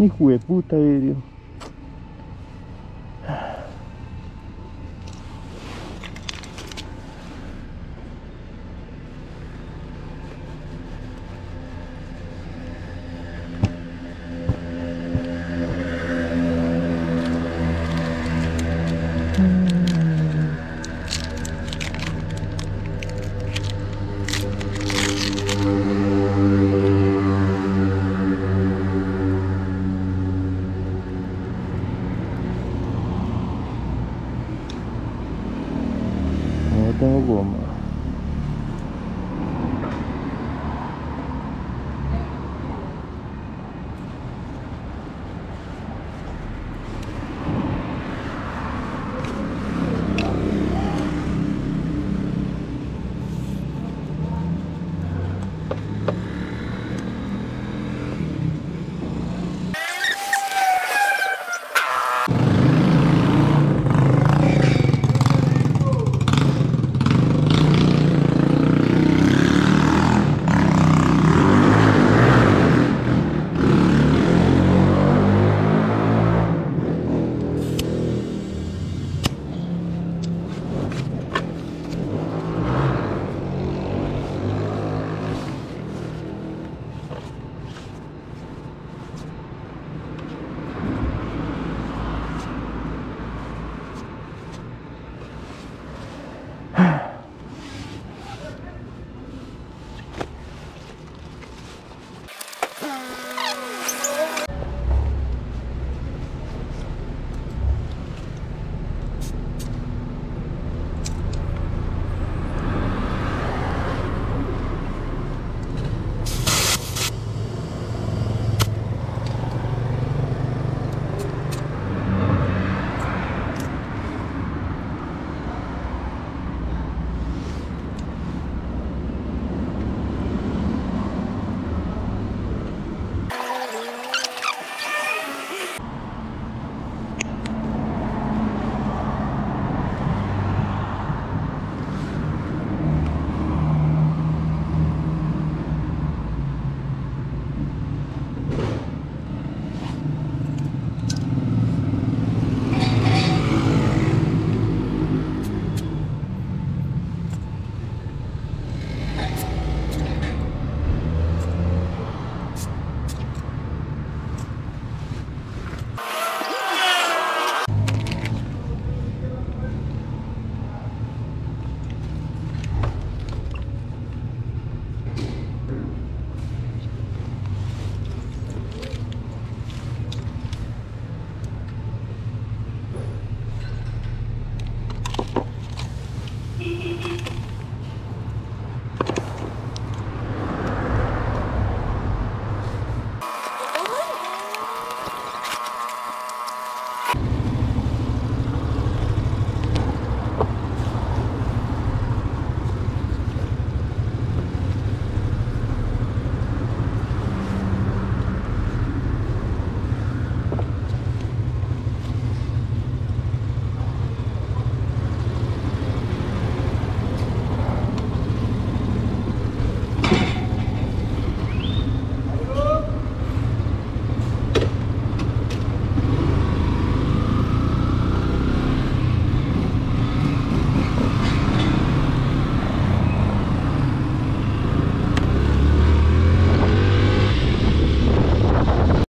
Hijo de puta vidrio. No 过吗？